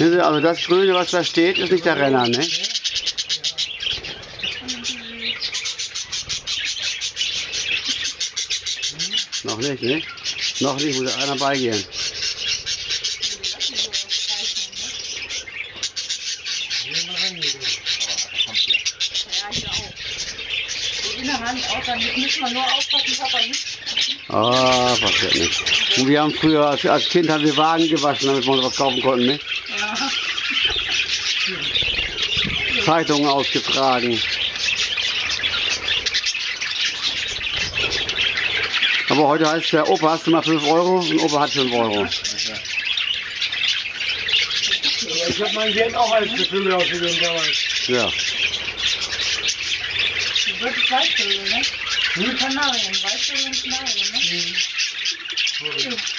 Also das Grüne, was da steht, ist nicht der Renner, ne? Noch nicht, ne? Noch nicht, muss einer beigehen. Ja, ich auch. So in der Hand auch, dann müssen wir nur aufpassen, Papa nicht. Ah, passiert nicht. Und wir haben früher, als, als Kind haben wir Wagen gewaschen, damit wir uns was kaufen konnten, ne? Ja. Zeitungen ausgetragen. Aber heute heißt der Opa, hast du mal 5 Euro? Und Opa hat 5 Euro. Ich habe mein Geld auch als Gefühl ausgegeben damals. Ja wirklich Weißvögel, ne? Hm? Kanarien, Weißvögel und Kanarien, ne? Hm. Okay.